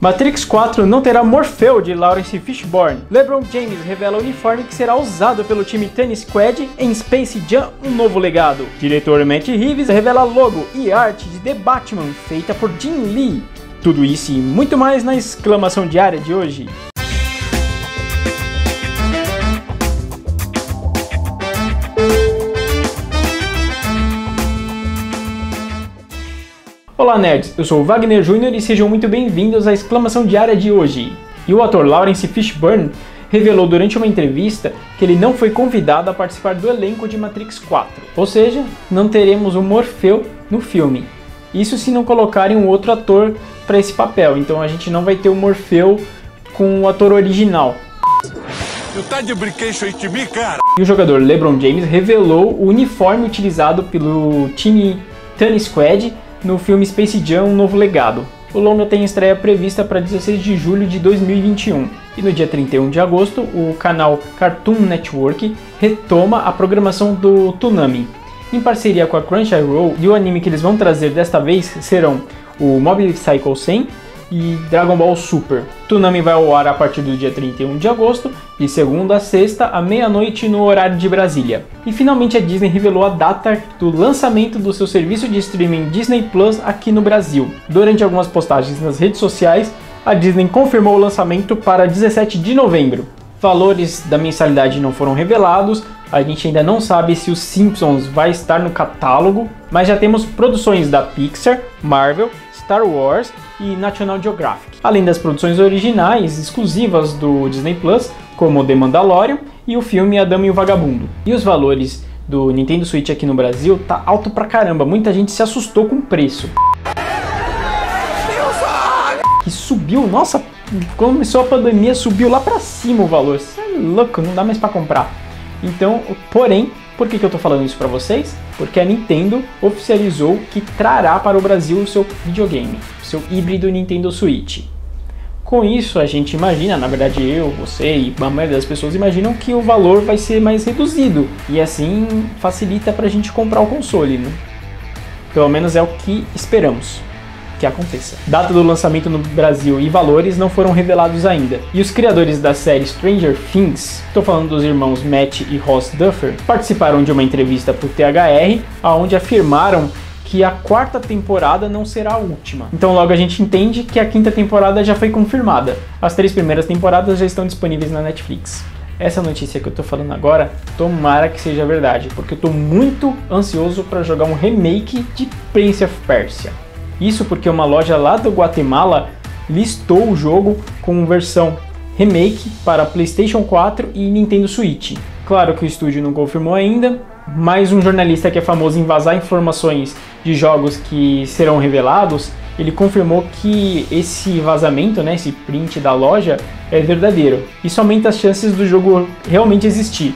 Matrix 4 não terá Morpheu de Lawrence Fishburne. LeBron James revela o uniforme que será usado pelo time Tennis Squad em Space Jam Um Novo Legado. Diretor Matt Reeves revela logo e arte de The Batman feita por Jim Lee. Tudo isso e muito mais na exclamação diária de hoje. Olá nerds, eu sou o Wagner Júnior e sejam muito bem-vindos à exclamação diária de hoje. E o ator Lawrence Fishburne revelou durante uma entrevista que ele não foi convidado a participar do elenco de Matrix 4, ou seja, não teremos o Morpheu no filme. Isso se não colocarem um outro ator para esse papel, então a gente não vai ter o Morpheu com o ator original. Tu tá de brinquedo de mim, cara? E o jogador LeBron James revelou o uniforme utilizado pelo time Tony Squad no filme Space Jam Um Novo Legado. O longa tem estreia prevista para 16 de julho de 2021. E no dia 31 de agosto, o canal Cartoon Network retoma a programação do Toonami. Em parceria com a Crunchyroll, e o anime que eles vão trazer desta vez serão o Mobile Psycho 100 e Dragon Ball Super. Toonami vai ao ar a partir do dia 31 de agosto, de segunda a sexta, à meia-noite no horário de Brasília. E finalmente a Disney revelou a data do lançamento do seu serviço de streaming Disney Plus aqui no Brasil. Durante algumas postagens nas redes sociais, a Disney confirmou o lançamento para 17 de novembro. Valores da mensalidade não foram revelados, a gente ainda não sabe se os Simpsons vai estar no catálogo, mas já temos produções da Pixar, Marvel, Star Wars e National Geographic, além das produções originais exclusivas do Disney Plus, como The Mandalorian e o filme A Dama e o Vagabundo. E os valores do Nintendo Switch aqui no Brasil tá alto pra caramba, muita gente se assustou com o preço. E subiu, nossa, começou a pandemia subiu lá pra cima o valor. Você é louco, não dá mais para comprar. Então, porém, por que, que eu estou falando isso para vocês? Porque a Nintendo oficializou que trará para o Brasil o seu videogame, o seu híbrido Nintendo Switch. Com isso, a gente imagina, na verdade eu, você e a maioria das pessoas imaginam que o valor vai ser mais reduzido e assim facilita para a gente comprar o console, né? Pelo menos é o que esperamos que aconteça. Data do lançamento no Brasil e valores não foram revelados ainda. E os criadores da série Stranger Things, estou falando dos irmãos Matt e Ross Duffer, participaram de uma entrevista para o THR, onde afirmaram que a quarta temporada não será a última. Então logo a gente entende que a quinta temporada já foi confirmada. As três primeiras temporadas já estão disponíveis na Netflix. Essa notícia que eu tô falando agora, tomara que seja verdade, porque eu tô muito ansioso para jogar um remake de Prince of Persia. Isso porque uma loja lá do Guatemala listou o jogo com versão remake para PlayStation 4 e Nintendo Switch. Claro que o estúdio não confirmou ainda, mas um jornalista que é famoso em vazar informações de jogos que serão revelados, ele confirmou que esse vazamento, né, esse print da loja é verdadeiro. Isso aumenta as chances do jogo realmente existir.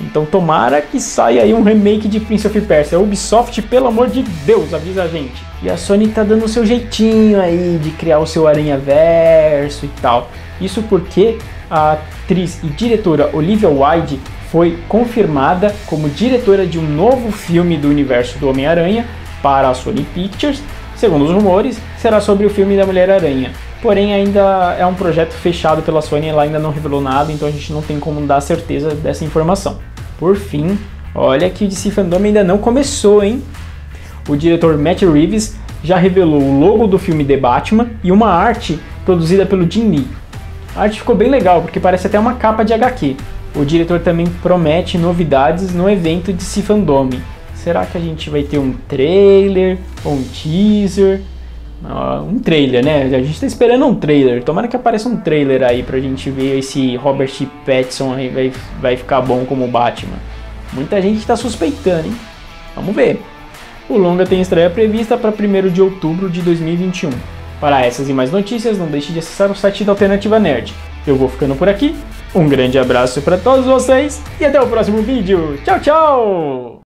Então tomara que saia aí um remake de Prince of Persia. Ubisoft, pelo amor de Deus, avisa a gente. E a Sony tá dando o seu jeitinho aí de criar o seu Aranha Verso e tal. Isso porque a atriz e diretora Olivia Wilde foi confirmada como diretora de um novo filme do universo do Homem-Aranha para a Sony Pictures. Segundo os rumores, será sobre o filme da Mulher-Aranha. Porém, ainda é um projeto fechado pela Sony, ela ainda não revelou nada, então a gente não tem como dar certeza dessa informação. Por fim, olha que o DC Fandom ainda não começou, hein? O diretor Matt Reeves já revelou o logo do filme The Batman e uma arte produzida pelo Jim Lee. A arte ficou bem legal, porque parece até uma capa de HQ. O diretor também promete novidades no evento de DC Fandom. Será que a gente vai ter um trailer ou um teaser? Uh, um trailer, né? A gente tá esperando um trailer. Tomara que apareça um trailer aí pra gente ver esse Robert Pattinson aí vai, vai ficar bom como Batman. Muita gente tá suspeitando, hein? Vamos ver. O longa tem estreia prevista para 1 de outubro de 2021. Para essas e mais notícias, não deixe de acessar o site da Alternativa Nerd. Eu vou ficando por aqui. Um grande abraço para todos vocês e até o próximo vídeo. Tchau, tchau!